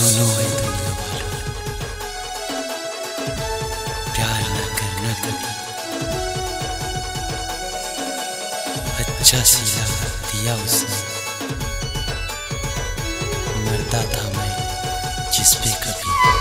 सुनो दुनिया वालों प्यार न करना कभी। अच्छा सीला दिया उसने। मरता था मैं, जिस पे कभी।